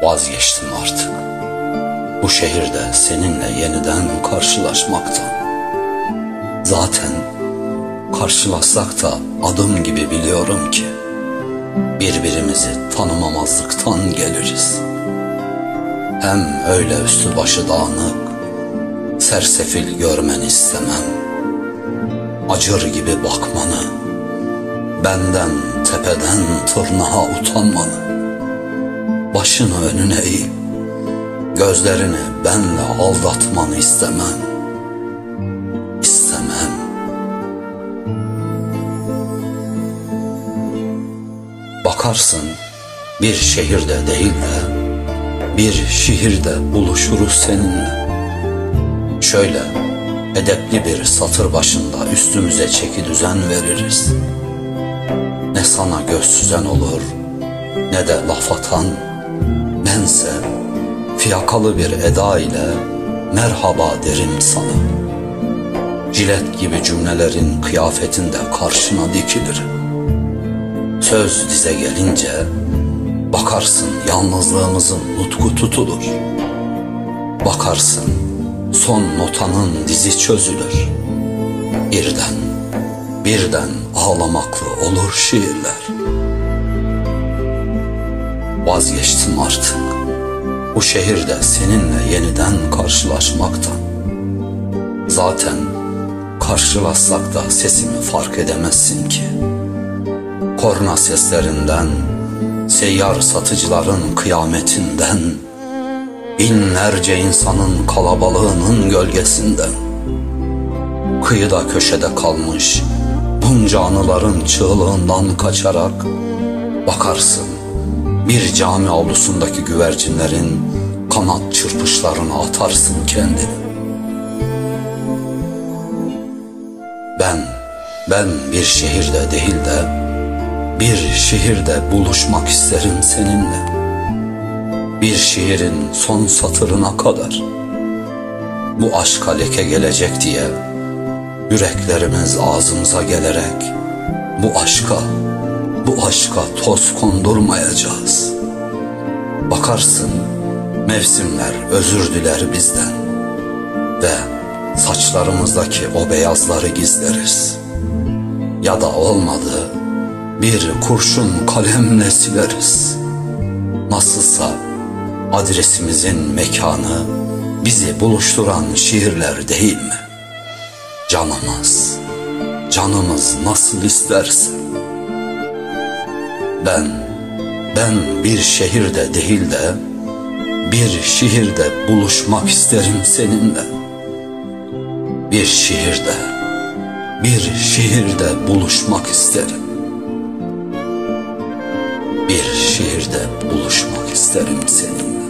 Vazgeçtim artık. Bu şehirde seninle yeniden karşılaşmaktan. Zaten karşılaşsak da adım gibi biliyorum ki birbirimizi tanımamazlıktan geliriz. Hem öyle üstü başı dağınık, sersefil görmeni istemem. Acır gibi bakmanı, benden tepeden tırnağa utanmanı başını önüne eğip gözlerini benle aldatmanı istemem. İstemem. Bakarsın bir şehirde değil de bir şehirde buluşuruz seninle. Şöyle edepli bir satır başında üstümüze çeki düzen veririz. Ne sana göz süzen olur ne de laf atan bense fiyakalı bir eda ile merhaba derim sana. Cilet gibi cümlelerin kıyafetinde karşına dikilir. Söz dize gelince bakarsın yalnızlığımızın nutku tutulur. Bakarsın son notanın dizi çözülür. Birden, birden ağlamaklı olur şiirler. Vazgeçtim artık. Bu şehirde seninle yeniden karşılaşmaktan. Zaten karşılaşsak da sesimi fark edemezsin ki. Korna seslerinden, seyyar satıcıların kıyametinden, binlerce insanın kalabalığının gölgesinden, kıyıda köşede kalmış bunca anıların çığlığından kaçarak bakarsın bir cami avlusundaki güvercinlerin kanat çırpışlarına atarsın kendini. Ben, ben bir şehirde değil de bir şehirde buluşmak isterim seninle. Bir şiirin son satırına kadar. Bu aşka leke gelecek diye yüreklerimiz ağzımıza gelerek bu aşka bu aşka toz kondurmayacağız. Bakarsın mevsimler özür diler bizden ve saçlarımızdaki o beyazları gizleriz. Ya da olmadı bir kurşun kalemle sileriz. Nasılsa adresimizin mekanı bizi buluşturan şiirler değil mi? Canımız, canımız nasıl isterse. Ben, ben bir şehirde değil de bir şehirde buluşmak isterim seninle. Bir şehirde, bir şehirde buluşmak isterim. Bir şehirde buluşmak isterim seninle.